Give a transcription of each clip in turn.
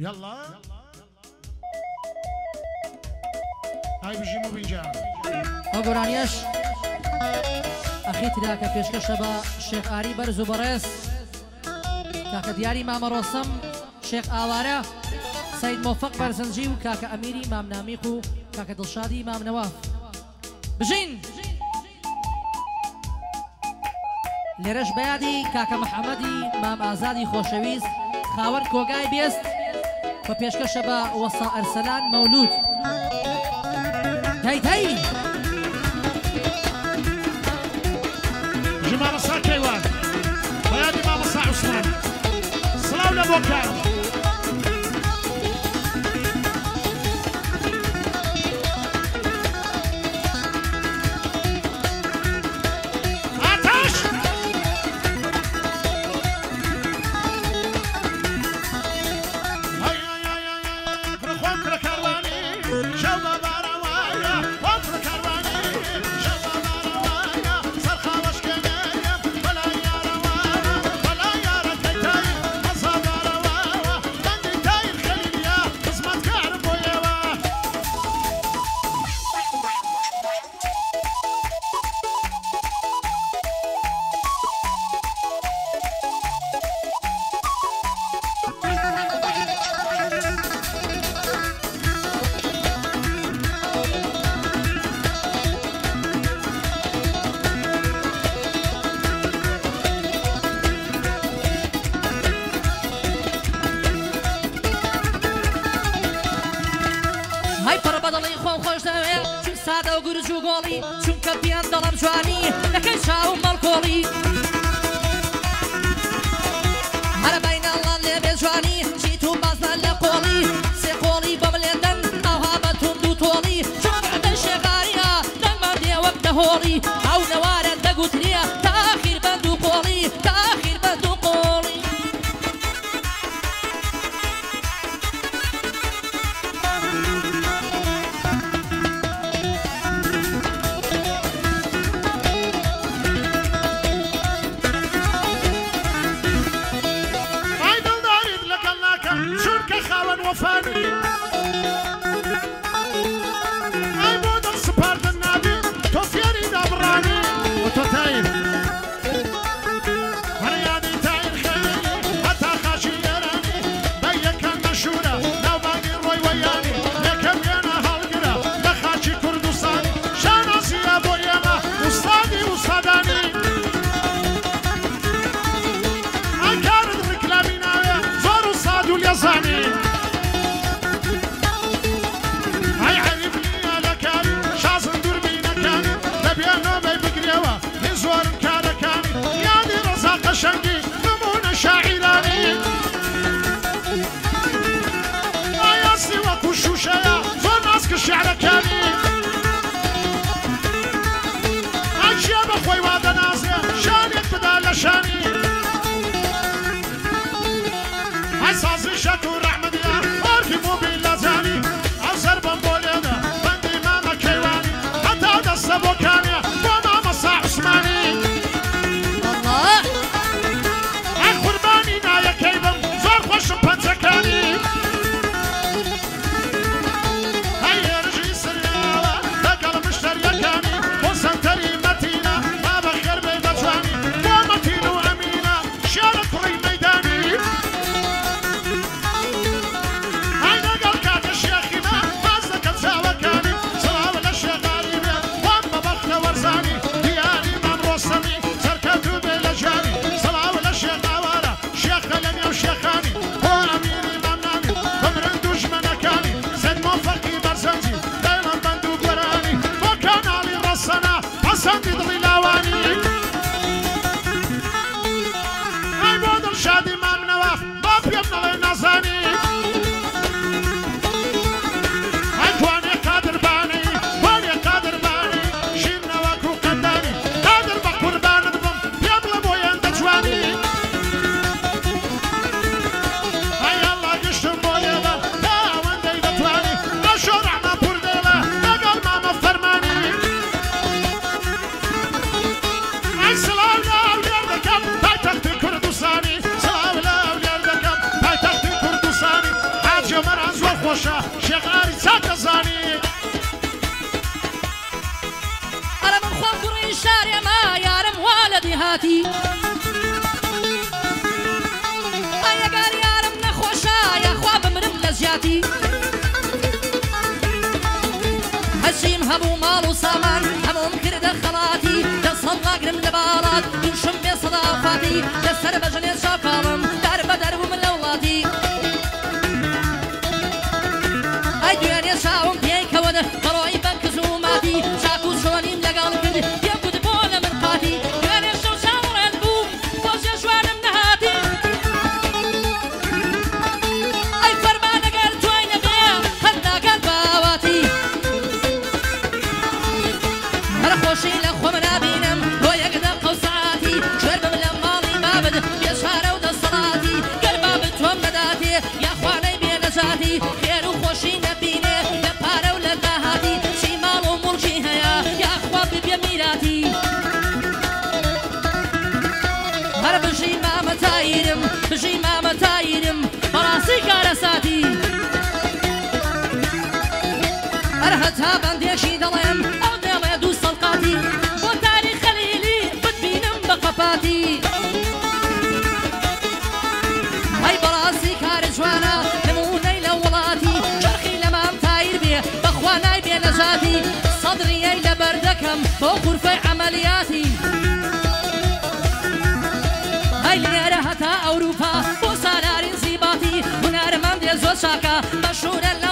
يلا هاي بجي مو بيجا وقرانيش أخي تلاك بيشك شبا شيخ آري برزو برس كاك دياري مام رسم شيخ آوارة سيد موفق برزنجي وكاك أميري مام ناميخو كاك دلشادي مام نواف. بجين لێرەش بەیادی کاکە محەممەدی مام ئازادی خۆشەویست خاوەند کۆگای بێست. پێشکەشە بە وەسا ئەرسەلان مەولود تای تای ژی مامەسا کەیوان بەیادی مامەسا عوسمان ئاتەش سادە و گورج و گۆڵی چونکە پیان دەڵم جوانی لەکەی چاو مەڵکۆڵی هەرە بینەڵان لێ بێ جوانی چیت و بازان لە قۆڵی سێ قۆڵی بەملێدەن ئەوها بە تند و تۆڵی چون بەدە شێغاریە دەنگمان دێوەک دەهۆڵی ئەو نەوارە fan. Já demais. باشە شێقاری چا کەزانی ئەرە بخوا کوڕی شارێمە یارم وا لە دیهاتی ئەگەر یارم نەخۆشە یاخوا بمرم لە زیاتی هەچیم هەبوو ماڵ و سامان هەموم کردە دست دەسەڵ ناگرم لە باڵات دووشم بێ سەدافاتی لەسەر غيراتي هر بشي ما متايرم بشي ما متايرم براسي كارساتي دلم أو دو سلقاتي خليلي بتبينم بقفاتي. تا ئەوروپا. بۆ سالارین زیباتی هونارمان دێ زۆ چاکە بە شوورە لە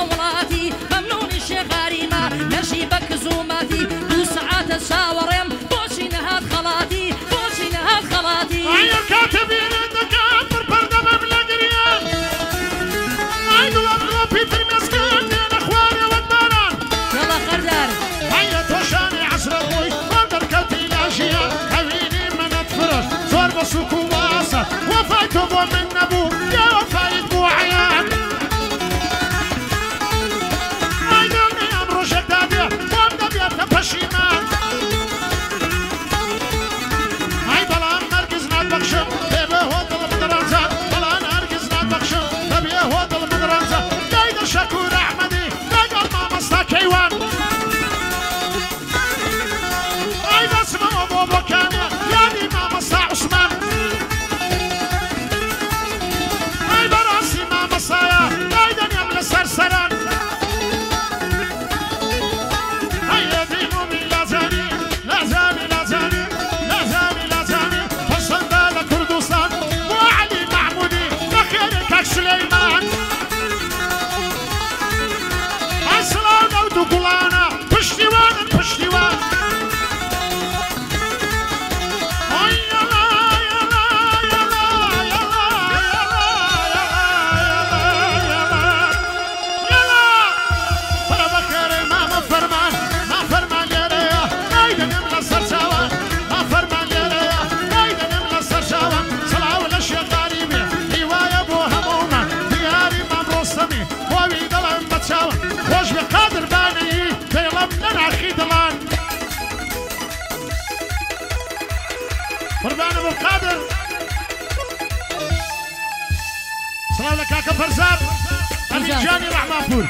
فردان ابو القادر. سلام لك كاكا فرزان جاني رحمه فول